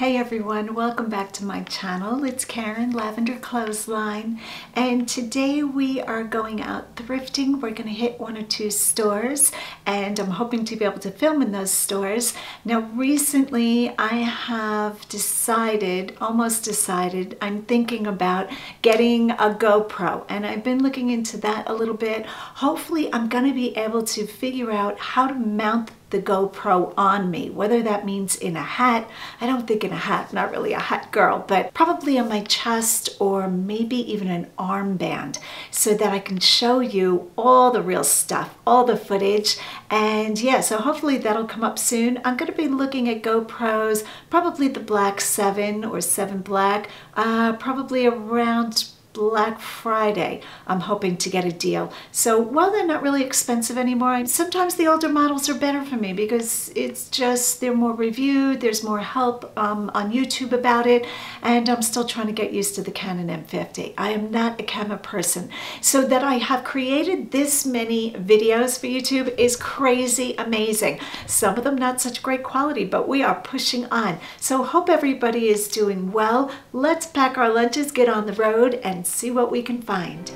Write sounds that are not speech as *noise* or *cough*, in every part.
Hey everyone, welcome back to my channel. It's Karen Lavender Clothesline and today we are going out thrifting. We're going to hit one or two stores and I'm hoping to be able to film in those stores. Now recently I have decided, almost decided, I'm thinking about getting a GoPro and I've been looking into that a little bit. Hopefully I'm going to be able to figure out how to mount the GoPro on me, whether that means in a hat. I don't think in a hat, not really a hat girl, but probably on my chest or maybe even an armband so that I can show you all the real stuff, all the footage. And yeah, so hopefully that'll come up soon. I'm going to be looking at GoPros, probably the Black 7 or 7 Black, uh, probably around Black Friday, I'm hoping to get a deal. So while they're not really expensive anymore, sometimes the older models are better for me because it's just, they're more reviewed, there's more help um, on YouTube about it, and I'm still trying to get used to the Canon M50. I am not a camera person. So that I have created this many videos for YouTube is crazy amazing. Some of them not such great quality, but we are pushing on. So hope everybody is doing well. Let's pack our lunches, get on the road, and and see what we can find.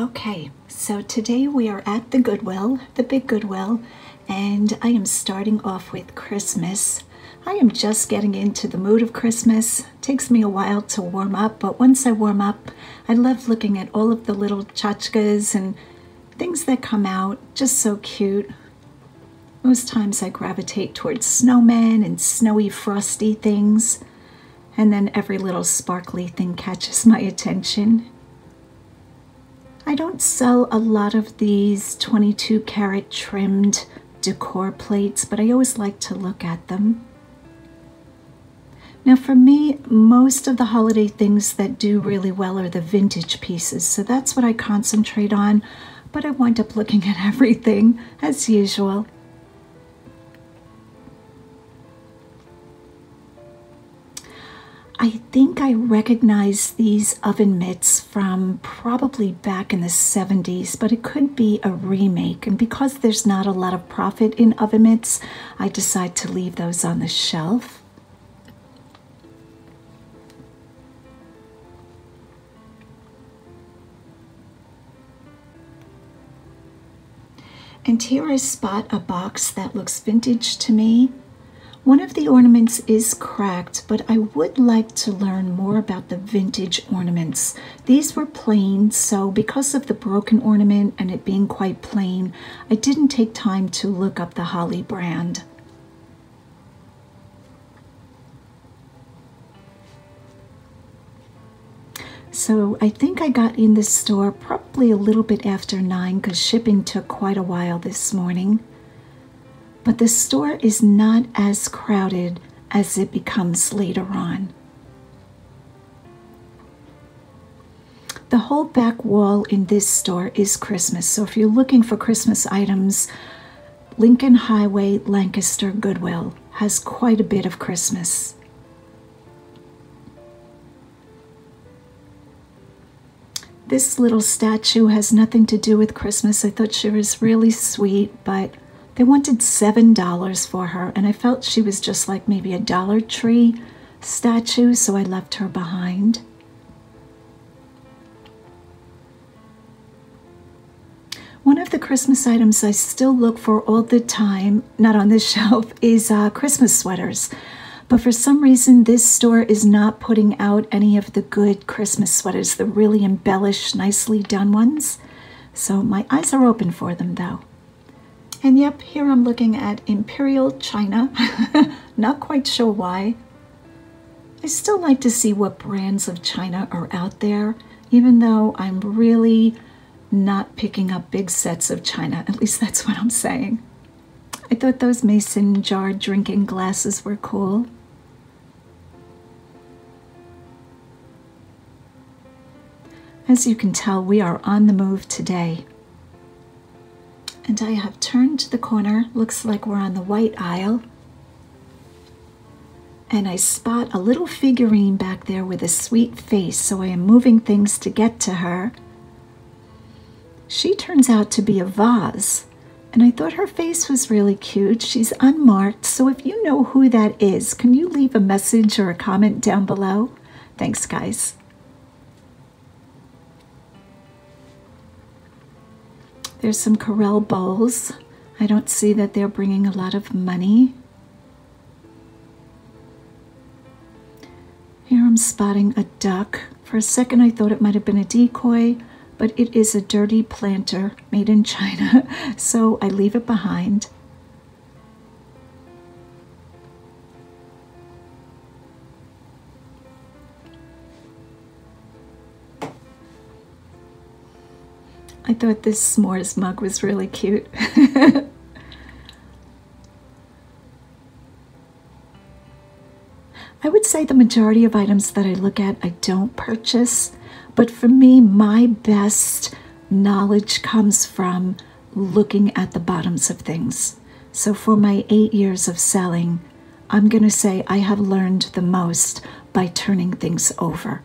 Okay, so today we are at the Goodwill, the big Goodwill, and I am starting off with Christmas. I am just getting into the mood of Christmas. It takes me a while to warm up, but once I warm up, I love looking at all of the little tchotchkes and things that come out, just so cute. Most times I gravitate towards snowmen and snowy, frosty things, and then every little sparkly thing catches my attention. I don't sell a lot of these 22 karat trimmed decor plates, but I always like to look at them. Now for me, most of the holiday things that do really well are the vintage pieces, so that's what I concentrate on, but I wind up looking at *laughs* everything as usual. I think I recognize these oven mitts from probably back in the 70s, but it could be a remake. And because there's not a lot of profit in oven mitts, I decide to leave those on the shelf. And here I spot a box that looks vintage to me. One of the ornaments is cracked, but I would like to learn more about the vintage ornaments. These were plain, so because of the broken ornament and it being quite plain, I didn't take time to look up the Holly brand. So I think I got in the store probably a little bit after 9 because shipping took quite a while this morning but the store is not as crowded as it becomes later on. The whole back wall in this store is Christmas, so if you're looking for Christmas items, Lincoln Highway Lancaster Goodwill has quite a bit of Christmas. This little statue has nothing to do with Christmas. I thought she was really sweet, but they wanted $7 for her, and I felt she was just like maybe a Dollar Tree statue, so I left her behind. One of the Christmas items I still look for all the time, not on this *laughs* shelf, is uh, Christmas sweaters. But for some reason, this store is not putting out any of the good Christmas sweaters, the really embellished, nicely done ones. So my eyes are open for them, though. And yep, here I'm looking at Imperial China. *laughs* Not quite sure why. I still like to see what brands of China are out there, even though I'm really not picking up big sets of China. At least that's what I'm saying. I thought those mason jar drinking glasses were cool. As you can tell, we are on the move today and I have turned the corner. Looks like we're on the white aisle. And I spot a little figurine back there with a sweet face, so I am moving things to get to her. She turns out to be a vase. And I thought her face was really cute. She's unmarked, so if you know who that is, can you leave a message or a comment down below? Thanks, guys. There's some Corelle bowls. I don't see that they're bringing a lot of money. Here I'm spotting a duck. For a second I thought it might have been a decoy, but it is a dirty planter made in China, *laughs* so I leave it behind. I thought this s'mores mug was really cute. *laughs* I would say the majority of items that I look at I don't purchase, but for me, my best knowledge comes from looking at the bottoms of things. So for my eight years of selling, I'm going to say I have learned the most by turning things over.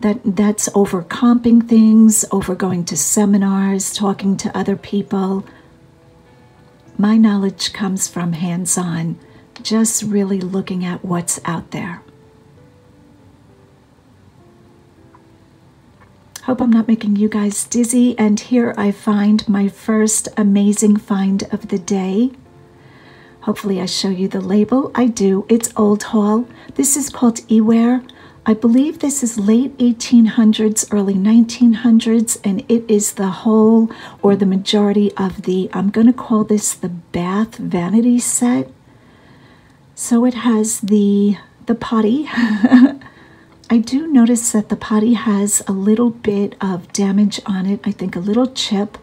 That, that's over comping things, over going to seminars, talking to other people. My knowledge comes from hands on just really looking at what's out there. Hope I'm not making you guys dizzy. And here I find my first amazing find of the day. Hopefully I show you the label. I do. It's Old Hall. This is called Ewear. I believe this is late 1800s, early 1900s, and it is the whole or the majority of the, I'm going to call this the bath vanity set. So it has the the potty. *laughs* I do notice that the potty has a little bit of damage on it. I think a little chip,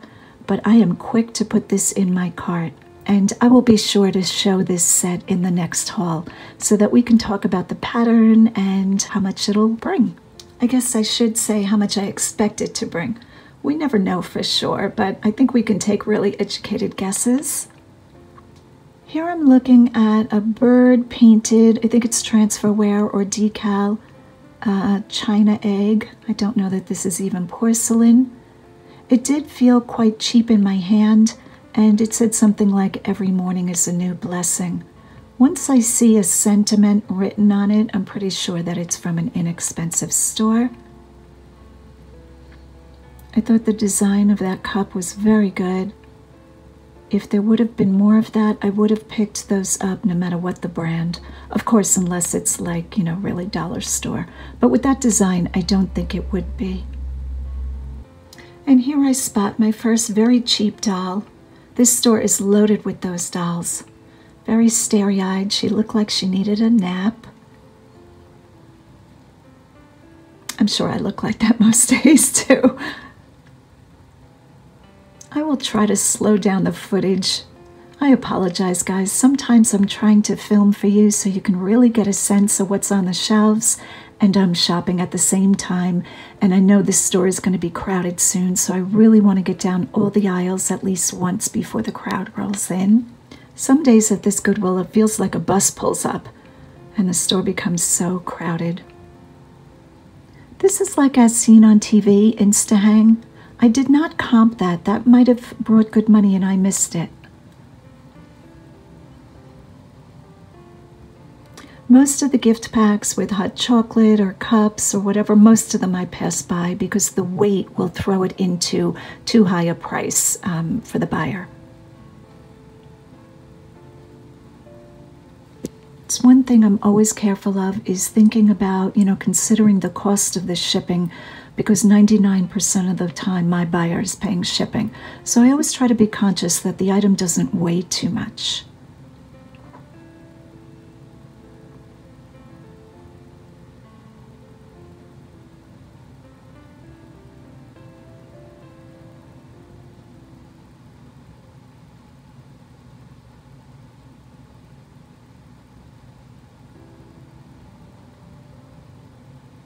but I am quick to put this in my cart. And I will be sure to show this set in the next haul so that we can talk about the pattern and how much it'll bring. I guess I should say how much I expect it to bring. We never know for sure, but I think we can take really educated guesses. Here I'm looking at a bird painted, I think it's transferware or decal, uh, china egg. I don't know that this is even porcelain. It did feel quite cheap in my hand, and it said something like, Every morning is a new blessing. Once I see a sentiment written on it, I'm pretty sure that it's from an inexpensive store. I thought the design of that cup was very good. If there would have been more of that, I would have picked those up no matter what the brand. Of course, unless it's like, you know, really dollar store. But with that design, I don't think it would be. And here I spot my first very cheap doll. This store is loaded with those dolls. Very starry eyed. She looked like she needed a nap. I'm sure I look like that *laughs* most days too. I will try to slow down the footage. I apologize, guys. Sometimes I'm trying to film for you so you can really get a sense of what's on the shelves, and I'm shopping at the same time. And I know this store is going to be crowded soon, so I really want to get down all the aisles at least once before the crowd rolls in. Some days at this Goodwill, it feels like a bus pulls up, and the store becomes so crowded. This is like as seen on TV, Instahang. I did not comp that. That might have brought good money and I missed it. Most of the gift packs with hot chocolate or cups or whatever, most of them I pass by because the weight will throw it into too high a price um, for the buyer. It's one thing I'm always careful of is thinking about, you know, considering the cost of the shipping because 99% of the time my buyer is paying shipping. So I always try to be conscious that the item doesn't weigh too much.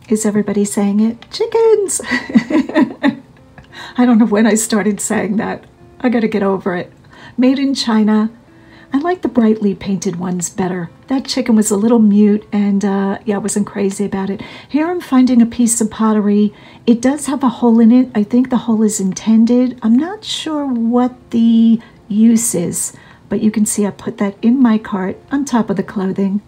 Is everybody saying it? Chickens! *laughs* I don't know when I started saying that. I gotta get over it. Made in China. I like the brightly painted ones better. That chicken was a little mute and uh, yeah, I wasn't crazy about it. Here I'm finding a piece of pottery. It does have a hole in it. I think the hole is intended. I'm not sure what the use is, but you can see I put that in my cart on top of the clothing.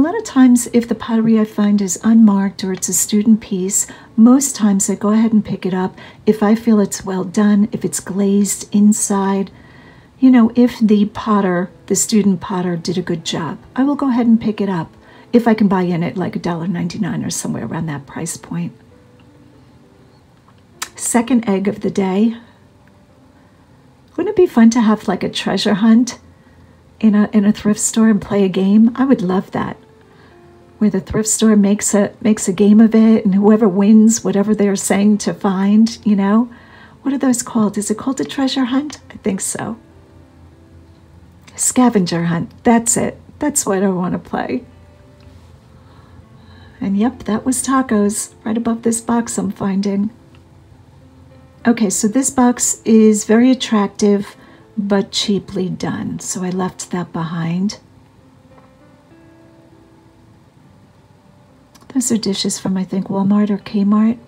A lot of times, if the pottery I find is unmarked or it's a student piece, most times I go ahead and pick it up if I feel it's well done, if it's glazed inside. You know, if the potter, the student potter, did a good job, I will go ahead and pick it up if I can buy in at like $1.99 or somewhere around that price point. Second egg of the day. Wouldn't it be fun to have like a treasure hunt in a in a thrift store and play a game? I would love that where the thrift store makes a makes a game of it and whoever wins whatever they're saying to find you know? What are those called? Is it called a treasure hunt? I think so. Scavenger hunt. That's it. That's what i want to play. And yep that was tacos right above this box i'm finding. Okay so this box is very attractive but cheaply done. So i left that behind Those are dishes from, I think, Walmart or Kmart.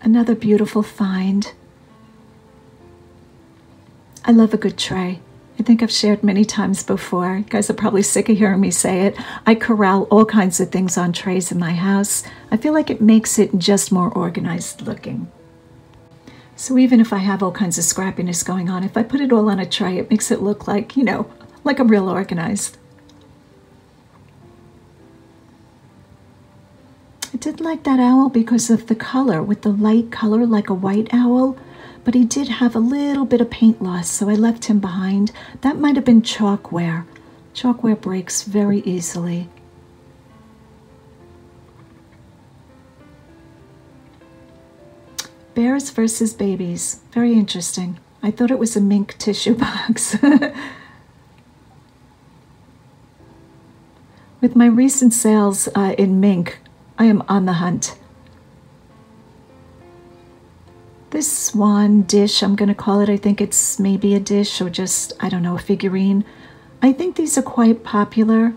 Another beautiful find. I love a good tray. I think I've shared many times before. You guys are probably sick of hearing me say it. I corral all kinds of things on trays in my house. I feel like it makes it just more organized looking. So even if I have all kinds of scrappiness going on, if I put it all on a tray, it makes it look like, you know, like I'm real organized. I did like that owl because of the color, with the light color like a white owl, but he did have a little bit of paint loss, so I left him behind. That might have been chalkware. Chalkware breaks very easily. Bears versus babies. Very interesting. I thought it was a mink tissue *laughs* box. With my recent sales uh, in mink, I am on the hunt. This swan dish, I'm going to call it, I think it's maybe a dish or just, I don't know, a figurine. I think these are quite popular.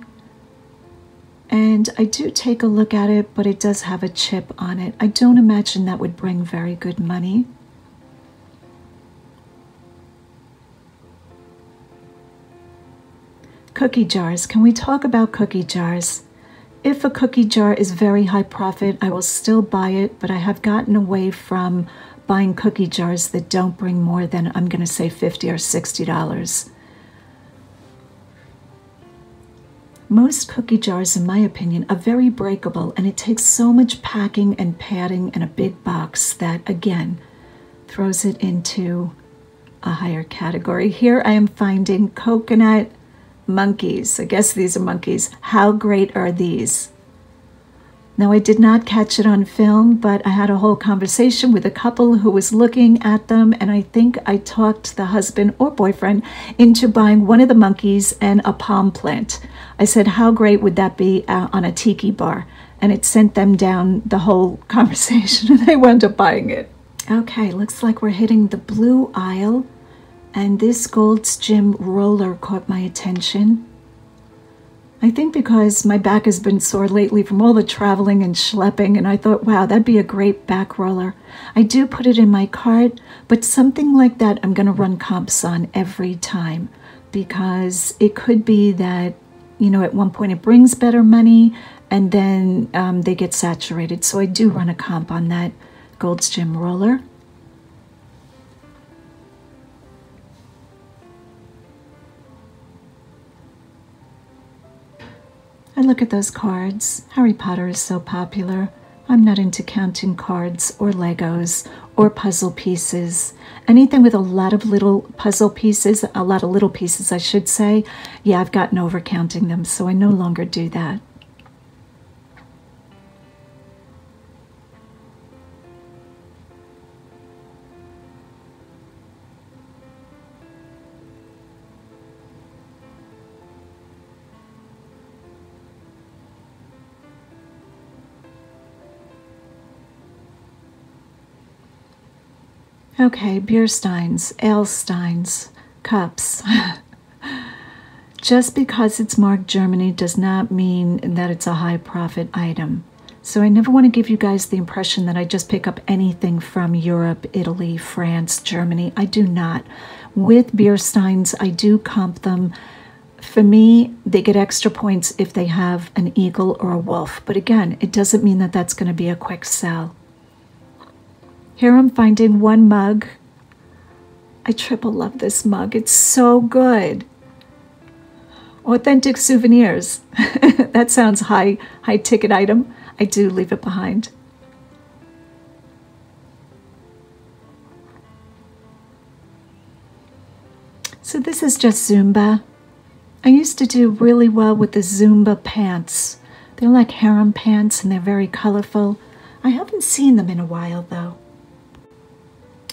And I do take a look at it, but it does have a chip on it. I don't imagine that would bring very good money. Cookie jars. Can we talk about cookie jars? If a cookie jar is very high profit, I will still buy it, but I have gotten away from buying cookie jars that don't bring more than, I'm going to say, 50 or $60. Most cookie jars, in my opinion, are very breakable, and it takes so much packing and padding and a big box that, again, throws it into a higher category. Here I am finding coconut monkeys. I guess these are monkeys. How great are these? Now, I did not catch it on film, but I had a whole conversation with a couple who was looking at them, and I think I talked the husband or boyfriend into buying one of the monkeys and a palm plant. I said, How great would that be uh, on a tiki bar? And it sent them down the whole *laughs* conversation, and they wound up buying it. Okay, looks like we're hitting the blue aisle, and this Gold's Gym roller caught my attention. I think because my back has been sore lately from all the traveling and schlepping, and I thought, wow, that'd be a great back roller. I do put it in my cart, but something like that I'm going to run comps on every time because it could be that, you know, at one point it brings better money and then um, they get saturated. So I do run a comp on that Gold's Gym roller. I look at those cards. Harry Potter is so popular. I'm not into counting cards or Legos or puzzle pieces. Anything with a lot of little puzzle pieces, a lot of little pieces, I should say, yeah, I've gotten over counting them, so I no longer do that. Okay, beer steins, ale steins, cups. Just because it's marked Germany does not mean that it's a high profit item. So I never want to give you guys the impression that I just pick up anything from Europe, Italy, France, Germany. I do not. With beer steins, I do comp them. For me, they get extra points if they have an eagle or a wolf. But again, it doesn't mean that that's going to be a quick sell. Here I'm finding one mug. I triple love this mug. It's so good. Authentic souvenirs. *laughs* that sounds high high ticket item. I do leave it behind. So this is just Zumba. I used to do really well with the Zumba pants. They're like harem pants and they're very colorful. I haven't seen them in a while though.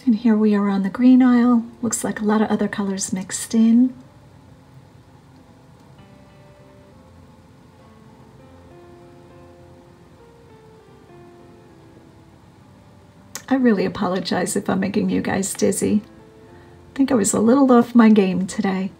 And here we are on the green aisle. Looks like a lot of other colors mixed in. I really apologize if I'm making you guys dizzy. I think I was a little off my game today.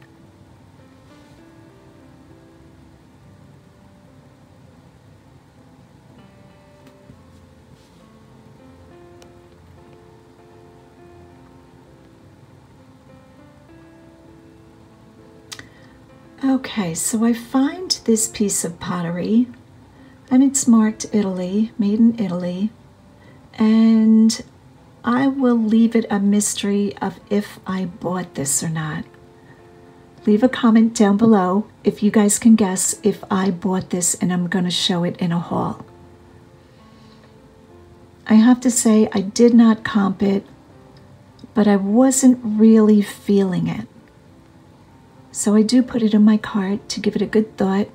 Okay, so I find this piece of pottery and it's marked Italy, made in Italy and I will leave it a mystery of if I bought this or not. Leave a comment down below if you guys can guess if I bought this and I'm going to show it in a haul. I have to say I did not comp it, but I wasn't really feeling it. So I do put it in my cart to give it a good thought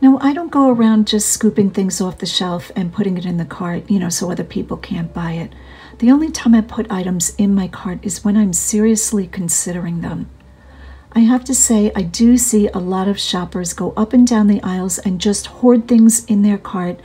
now, I don't go around just scooping things off the shelf and putting it in the cart, you know, so other people can't buy it. The only time I put items in my cart is when I'm seriously considering them. I have to say, I do see a lot of shoppers go up and down the aisles and just hoard things in their cart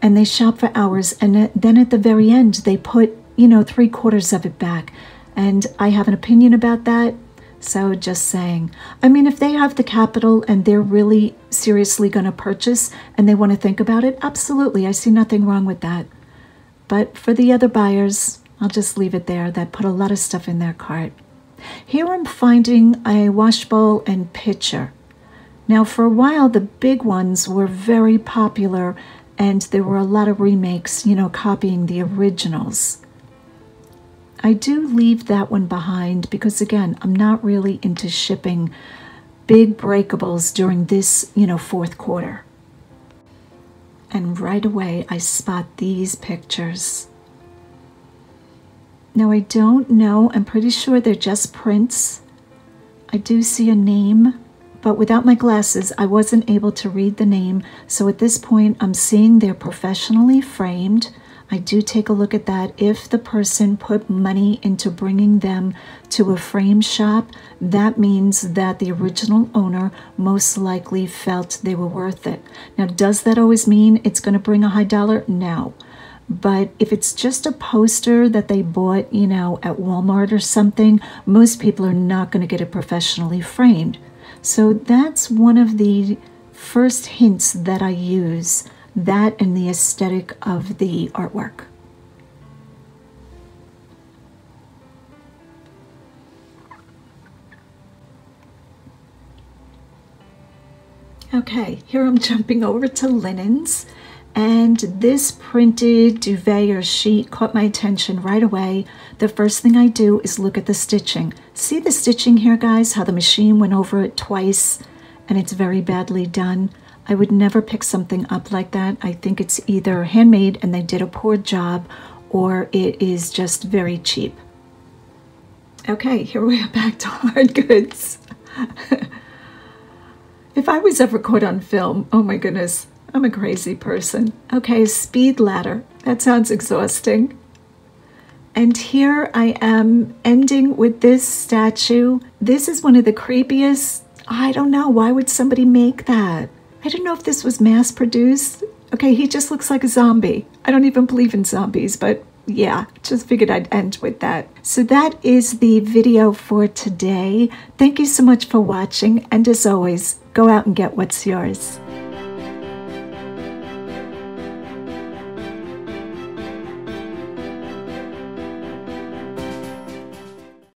and they shop for hours and then at the very end they put, you know, three quarters of it back. And I have an opinion about that. So just saying. I mean, if they have the capital and they're really seriously going to purchase and they want to think about it, absolutely. I see nothing wrong with that. But for the other buyers, I'll just leave it there that put a lot of stuff in their cart. Here I'm finding a wash bowl and pitcher. Now, for a while, the big ones were very popular and there were a lot of remakes, you know, copying the originals. I do leave that one behind because, again, I'm not really into shipping big breakables during this, you know, fourth quarter. And right away, I spot these pictures. Now, I don't know. I'm pretty sure they're just prints. I do see a name, but without my glasses, I wasn't able to read the name. So at this point, I'm seeing they're professionally framed. I do take a look at that. If the person put money into bringing them to a frame shop, that means that the original owner most likely felt they were worth it. Now, does that always mean it's going to bring a high dollar? No. But if it's just a poster that they bought, you know, at Walmart or something, most people are not going to get it professionally framed. So that's one of the first hints that I use that and the aesthetic of the artwork. Okay, here I'm *laughs* jumping over to linens. And this printed duvet or sheet caught my attention right away. The first thing I do is look at the stitching. See the stitching here, guys? How the machine went over it twice and it's very badly done. I would never pick something up like that. I think it's either handmade and they did a poor job or it is just very cheap. Okay, here we are back to *laughs* hard goods. if I was ever caught on film, oh my goodness, I'm a crazy person. Okay, speed ladder. That sounds exhausting. And here I am ending with this statue. This is one of the creepiest. I don't know. Why would somebody make that? I don't know if this was mass produced. Okay, he just looks like a zombie. I don't even believe in zombies, but yeah, just figured I'd end with that. So that is the video for today. Thank you so much for watching. And as always, go out and get what's yours.